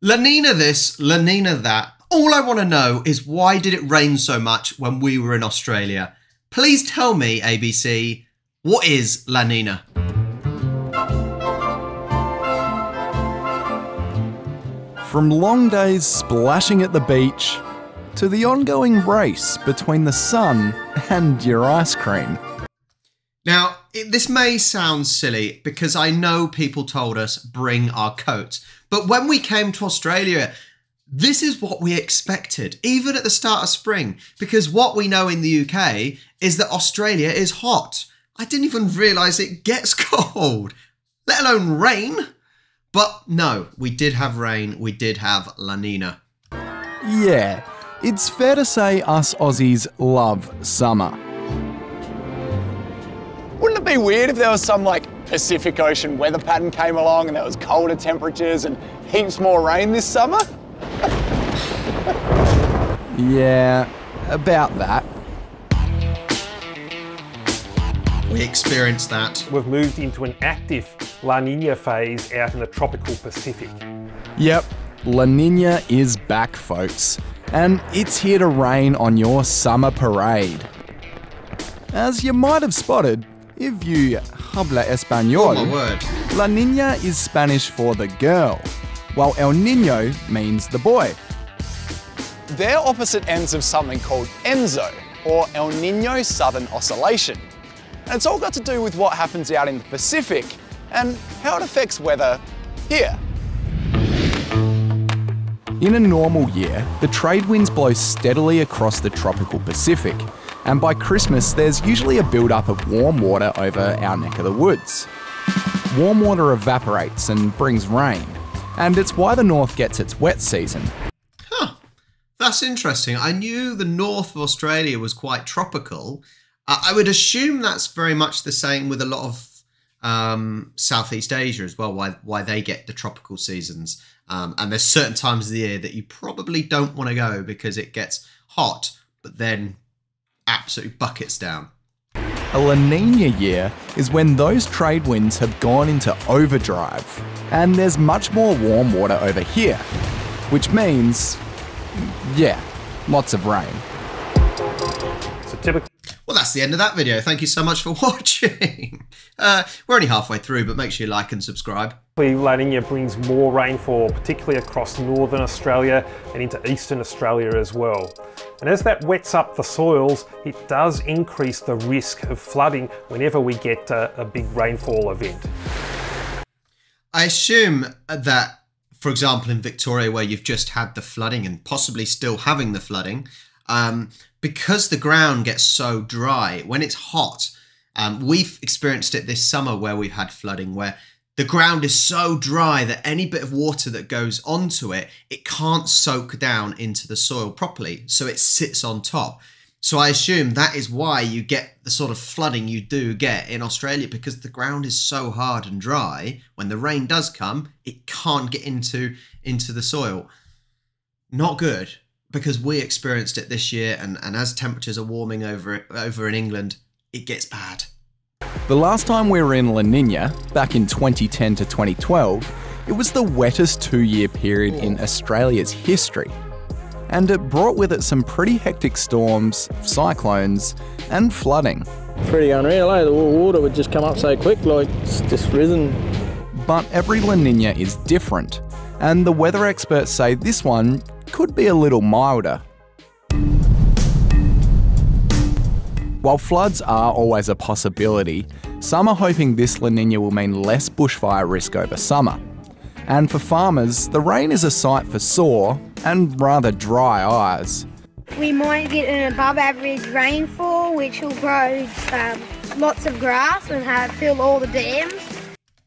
La Nina this, La Nina that. All I want to know is why did it rain so much when we were in Australia? Please tell me, ABC, what is La Nina? From long days splashing at the beach to the ongoing race between the sun and your ice cream. Now, it, this may sound silly because I know people told us bring our coats, but when we came to Australia, this is what we expected, even at the start of spring, because what we know in the UK is that Australia is hot. I didn't even realise it gets cold, let alone rain. But no, we did have rain, we did have La Nina. Yeah, it's fair to say us Aussies love summer. Wouldn't it be weird if there was some like Pacific Ocean weather pattern came along and there was colder temperatures and heaps more rain this summer? Yeah, about that. We experienced that. We've moved into an active La Nina phase out in the tropical Pacific. Yep, La Nina is back, folks, and it's here to rain on your summer parade. As you might have spotted, if you habla español, Oh word. La Nina is Spanish for the girl, while El Nino means the boy. They're opposite ends of something called ENSO, or El Nino Southern Oscillation. And it's all got to do with what happens out in the Pacific and how it affects weather here. In a normal year, the trade winds blow steadily across the tropical Pacific, and by Christmas, there's usually a build-up of warm water over our neck of the woods. Warm water evaporates and brings rain, and it's why the north gets its wet season. Huh. That's interesting. I knew the north of Australia was quite tropical. I would assume that's very much the same with a lot of um, Southeast Asia as well. Why why they get the tropical seasons? Um, and there's certain times of the year that you probably don't want to go because it gets hot, but then absolutely buckets down. A La Nina year is when those trade winds have gone into overdrive, and there's much more warm water over here, which means, yeah, lots of rain. So typically Well, that's the end of that video. Thank you so much for watching. Uh, we're only halfway through, but make sure you like and subscribe. La Nina brings more rainfall, particularly across northern Australia and into eastern Australia as well. And as that wets up the soils, it does increase the risk of flooding whenever we get a, a big rainfall event. I assume that, for example, in Victoria, where you've just had the flooding and possibly still having the flooding, um, because the ground gets so dry when it's hot, um, we've experienced it this summer where we've had flooding where the ground is so dry that any bit of water that goes onto it, it can't soak down into the soil properly. So it sits on top. So I assume that is why you get the sort of flooding you do get in Australia because the ground is so hard and dry. When the rain does come, it can't get into into the soil. Not good because we experienced it this year, and, and as temperatures are warming over over in England, it gets bad. The last time we were in La Nina, back in 2010 to 2012, it was the wettest two year period in Australia's history. And it brought with it some pretty hectic storms, cyclones, and flooding. Pretty unreal, eh? The water would just come up so quick, like it's just risen. But every La Nina is different, and the weather experts say this one could be a little milder. While floods are always a possibility, some are hoping this La Nina will mean less bushfire risk over summer. And for farmers, the rain is a sight for sore and rather dry eyes. We might get an above average rainfall, which will grow um, lots of grass and have fill all the dams.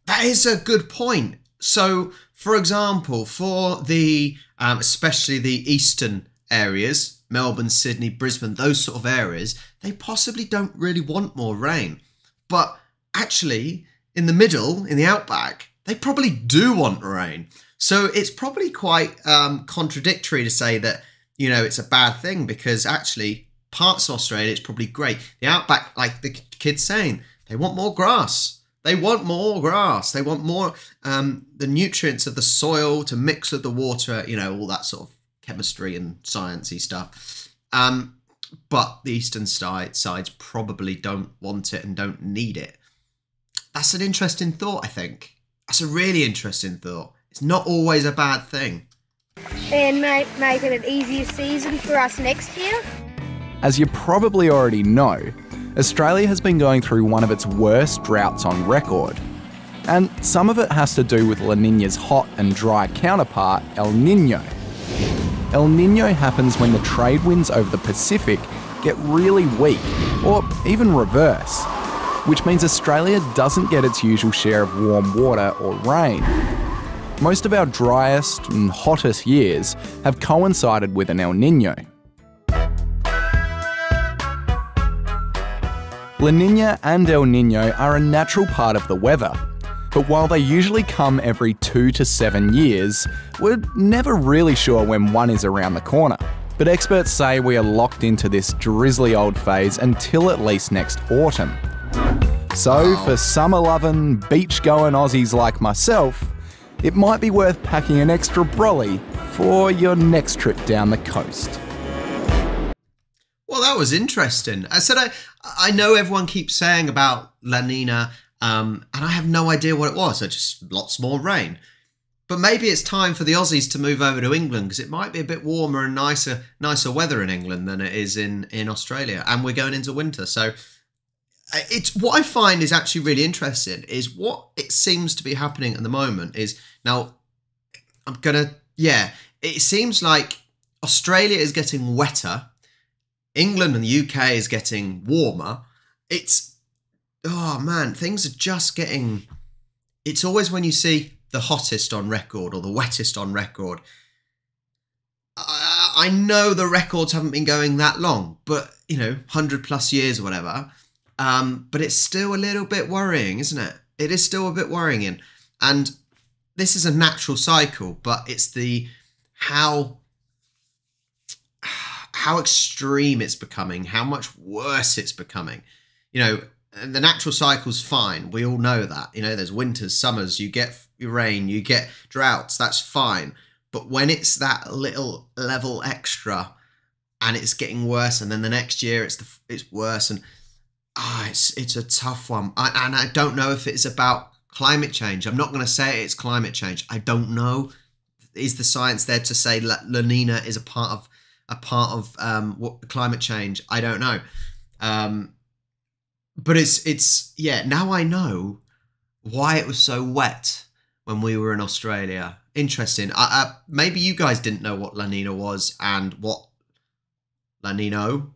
That is a good point. So, for example, for the um, especially the eastern areas, Melbourne, Sydney, Brisbane, those sort of areas, they possibly don't really want more rain. But actually, in the middle, in the outback, they probably do want rain. So it's probably quite um, contradictory to say that you know it's a bad thing because actually parts of Australia it's probably great. The outback, like the kids saying, they want more grass. They want more grass. They want more um, the nutrients of the soil to mix with the water. You know all that sort of chemistry and sciencey stuff. Um, but the eastern side sides probably don't want it and don't need it. That's an interesting thought. I think that's a really interesting thought. It's not always a bad thing. And make, make it an easier season for us next year. As you probably already know, Australia has been going through one of its worst droughts on record. And some of it has to do with La Nina's hot and dry counterpart, El Nino. El Nino happens when the trade winds over the Pacific get really weak, or even reverse, which means Australia doesn't get its usual share of warm water or rain. Most of our driest and hottest years have coincided with an El Nino. La Nina and El Nino are a natural part of the weather, but while they usually come every two to seven years, we're never really sure when one is around the corner. But experts say we are locked into this drizzly old phase until at least next autumn. So, for summer loving, beach going Aussies like myself, it might be worth packing an extra brolly for your next trip down the coast. Well, that was interesting. I said I I know everyone keeps saying about La Nina, um, and I have no idea what it was. It's just lots more rain. But maybe it's time for the Aussies to move over to England because it might be a bit warmer and nicer nicer weather in England than it is in in Australia, and we're going into winter. So it's what I find is actually really interesting is what it seems to be happening at the moment is now I'm gonna yeah it seems like Australia is getting wetter England and the UK is getting warmer. It's oh man, things are just getting. It's always when you see the hottest on record or the wettest on record. I, I know the records haven't been going that long, but you know, hundred plus years or whatever. Um, but it's still a little bit worrying, isn't it? It is still a bit worrying, and this is a natural cycle, but it's the how how extreme it's becoming, how much worse it's becoming. You know, the natural cycle's fine. We all know that. You know, there's winters, summers, you get rain, you get droughts, that's fine. But when it's that little level extra and it's getting worse, and then the next year it's the, it's worse, and ah, it's it's a tough one. I, and I don't know if it's about climate change. I'm not going to say it's climate change. I don't know. Is the science there to say La, La Nina is a part of a part of um, what climate change. I don't know, um, but it's it's yeah. Now I know why it was so wet when we were in Australia. Interesting. Uh, maybe you guys didn't know what La Nina was and what La Nino.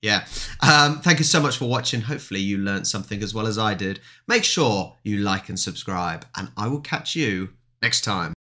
Yeah. Um, thank you so much for watching. Hopefully you learned something as well as I did. Make sure you like and subscribe, and I will catch you next time.